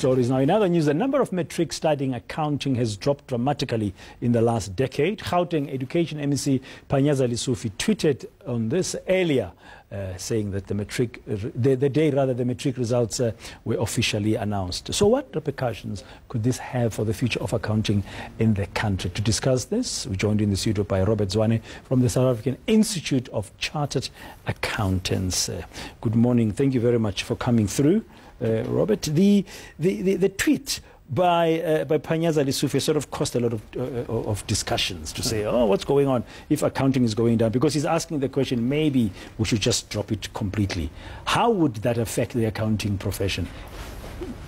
stories now. In other news, the number of matric studying accounting has dropped dramatically in the last decade. Gauteng Education MEC Panyaza Lesufi tweeted on this earlier, uh, saying that the matric, the, the, day rather, the matric results uh, were officially announced. So, what repercussions could this have for the future of accounting in the country? To discuss this, we joined in the studio by Robert Zwane from the South African Institute of Chartered Accountants. Uh, good morning. Thank you very much for coming through. Uh, Robert. The, the, the, the, tweet by, uh, by Panyaza Lesufi sort of caused a lot of, uh, of discussions to say, oh, what's going on if accounting is going down? Because he's asking the question, maybe we should just drop it completely. How would that affect the accounting profession?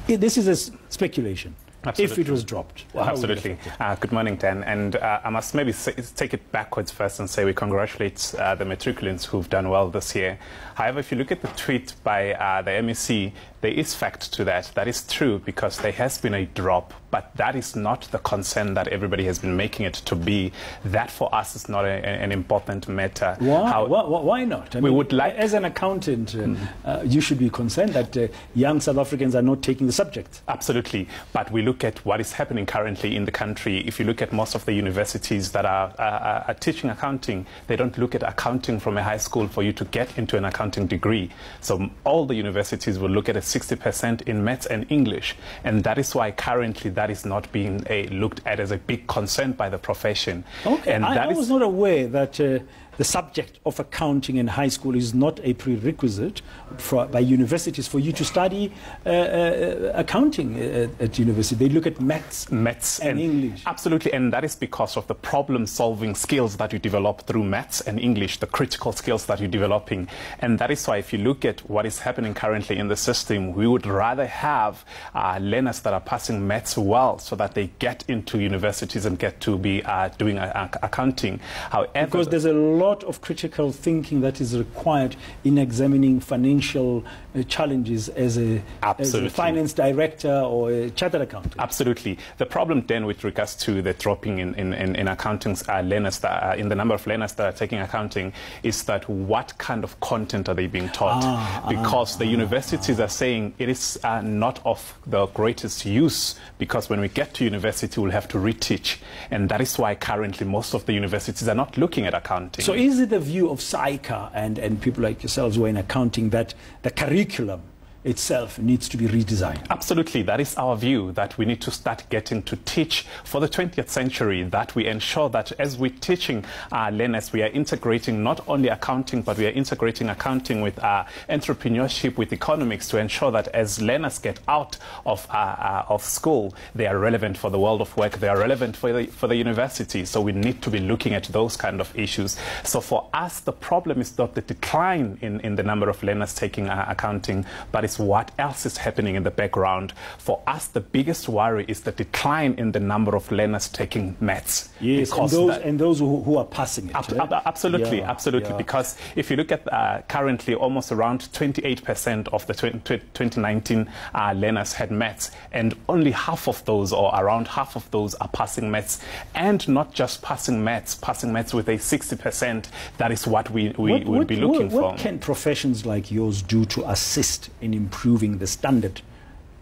This is a speculation. Absolutely. if it was dropped. Absolutely. Uh, good morning, Dan. And uh, I must maybe say, take it backwards first and say we congratulate uh, the matriculants who've done well this year. However, if you look at the tweet by uh, the MEC, there is fact to that. That is true because there has been a drop, but that is not the concern that everybody has been making it to be. That for us is not a, an important matter. Why, How, why, why not? I we mean, would like, as an accountant, mm. you should be concerned that young South Africans are not taking the subject. Absolutely. But we look look at what is happening currently in the country, if you look at most of the universities that are, uh, are teaching accounting, they don't look at accounting from a high school for you to get into an accounting degree. So all the universities will look at a 60% in maths and English. And that is why currently that is not being a, looked at as a big concern by the profession. Okay, and I, I was not aware that uh, the subject of accounting in high school is not a prerequisite for, by universities for you to study uh, uh, accounting at, at, university. They look at maths, maths and, and, English. Absolutely, and that is because of the problem-solving skills that you develop through maths and English, the critical skills that you're developing. And that is why if you look at what is happening currently in the system, we would rather have uh, learners that are passing maths well so that they get into universities and get to be uh, doing accounting. However, because there's a lot of critical thinking that is required in examining financial uh, challenges as a, as a, finance director or a chartered accountant. Absolutely. The problem then with regards to the dropping in, in, in, in accounting uh, learners, that, uh, in the number of learners that are taking accounting, is that what kind of content are they being taught? Ah, because ah, the universities ah, are saying it is uh, not of the greatest use because when we get to university, we'll have to reteach. And that is why currently most of the universities are not looking at accounting. So is it the view of SAICA and, and people like yourselves who are in accounting that the curriculum itself needs to be redesigned. Absolutely. That is our view that we need to start getting to teach for the 20th century, that we ensure that as we're teaching our learners, we are integrating not only accounting, but we are integrating accounting with uh, entrepreneurship, with economics to ensure that as learners get out of, uh, uh, of school, they are relevant for the world of work, they are relevant for the, for the university. So we need to be looking at those kind of issues. So for us, the problem is not the decline in, in the number of learners taking uh, accounting, but it's is what else is happening in the background. For us, the biggest worry is the decline in the number of learners taking maths. Yes, and those, and those who, who, are passing it. Ab eh? Absolutely, yeah, absolutely. Yeah. Because if you look at uh, currently, almost around 28% of the 2019 uh, learners had maths, and only half of those, or around half of those, are passing maths. And not just passing maths, passing maths with a 60%. That is what we, we what, would what, be looking what, for. What can professions like yours do to assist in improving the standard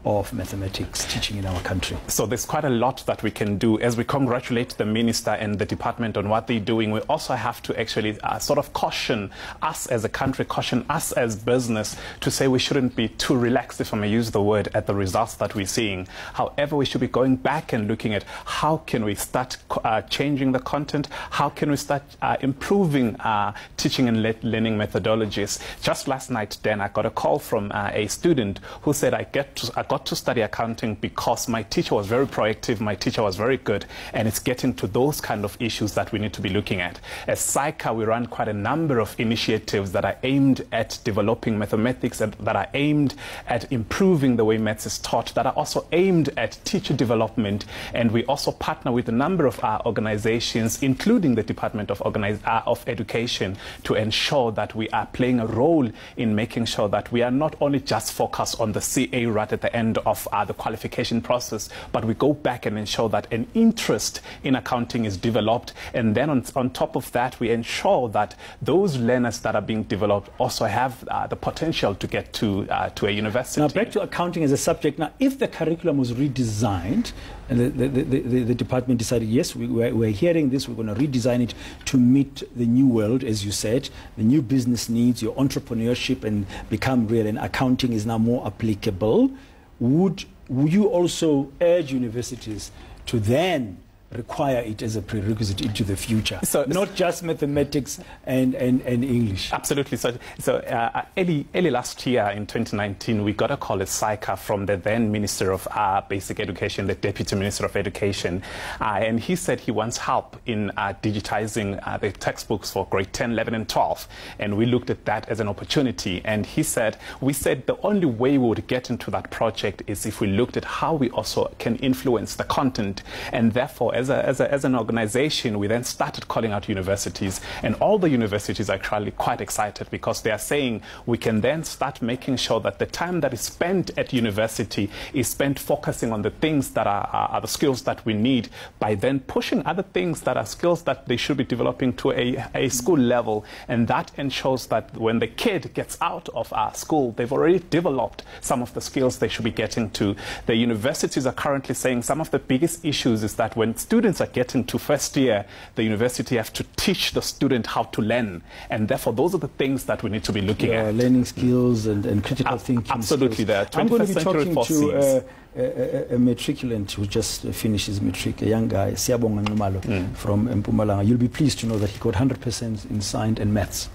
of mathematics teaching in our country. So there's quite a lot that we can do. As we congratulate the minister and the department on what they're doing, we also have to actually uh, sort of caution us as a country, caution us as business to say we shouldn't be too relaxed, if I may use the word, at the results that we're seeing. However, we should be going back and looking at how can we start uh, changing the content, how can we start uh, improving uh, teaching and learning methodologies. Just last night, Dan, I got a call from uh, a student who said, I get to, got to study accounting because my teacher was very proactive, my teacher was very good, and it's getting to those kind of issues that we need to be looking at. As SAICA, we run quite a number of initiatives that are aimed at developing mathematics and that are aimed at improving the way maths is taught, that are also aimed at teacher development, and we also partner with a number of our organizations, including the Department of, Organize, uh, of Education, to ensure that we are playing a role in making sure that we are not only just focused on the CA right at the end end of uh, the qualification process, but we go back and ensure that an interest in accounting is developed. And then on, on top of that, we ensure that those learners that are being developed also have uh, the potential to get to, uh, to a university. Now, back to accounting as a subject. Now, if the curriculum was redesigned, and the, the, the, the, department decided, yes, we, we're, we're hearing this, we're going to redesign it to meet the new world, as you said, the new business needs, your entrepreneurship, and become real, and accounting is now more applicable, would, would you also urge universities to then require it as a prerequisite into the future, So- not just mathematics and, and, and English? Absolutely. So, so uh, early, early last year in 2019, we got a call at SAICA from the then Minister of uh, Basic Education, the Deputy Minister of Education, uh, and he said he wants help in uh, digitizing uh, the textbooks for grade 10, 11, and 12. And we looked at that as an opportunity. And he said, we said the only way we would get into that project is if we looked at how we also can influence the content. And therefore, as, a, as, a, as an organization, we then started calling out universities. And all the universities are actually quite excited because they are saying we can then start making sure that the time that is spent at university is spent focusing on the things that are, are, are the skills that we need by then pushing other things that are skills that they should be developing to a, a school level. And that ensures that when the kid gets out of our school, they've already developed some of the skills they should be getting to. The universities are currently saying some of the biggest issues is that when students are getting to first year, the university have to teach the student how to learn. And therefore, those are the things that we need to be looking uh, at. learning skills and, and critical A- thinking. absolutely, skills. there are I'm going to be talking to uh, a, a, a matriculant who just uh, finished his matric, a young guy, Siabonga Ngumalo Mm. from Mpumalanga. You'll be pleased to know that he got 100% in science and maths.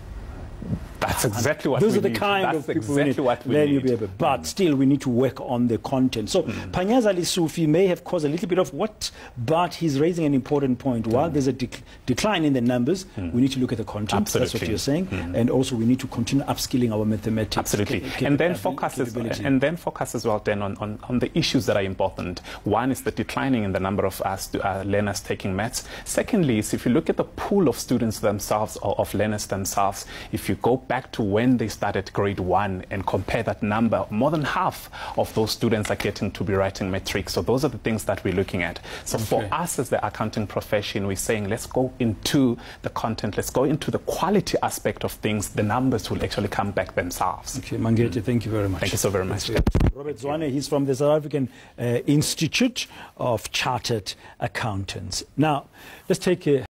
That's exactly what Those are the need. kind That's of people exactly we need. what we then need. you'll be able. But still, we need to work on the content. So Mm. Panyaza Lesufi may have caused a little bit of what, but he's raising an important point. Mm. While there's a dec- decline in the numbers, we need to look at the content. Absolutely. That's what Mm. you're saying, and also we need to continue upskilling our mathematics. Absolutely. And then focus as, and then focus as well then on, on, on the issues that are important. One is the declining in the number of us, uh, learners taking maths. Secondly, is if you look at the pool of students themselves or of learners themselves, if you go back to when they started grade one and compare that number, more than half of those students are getting to be writing metrics. So those are the things that we're looking at. So for us as the accounting profession, we're saying let's go into the content, let's go into the quality aspect of things. The numbers will actually come back themselves. Okay, Mangete, thank you very much. Thank you so very much. Robert Zwane, he's from the South African uh, Institute of Chartered Accountants. Now, let's take a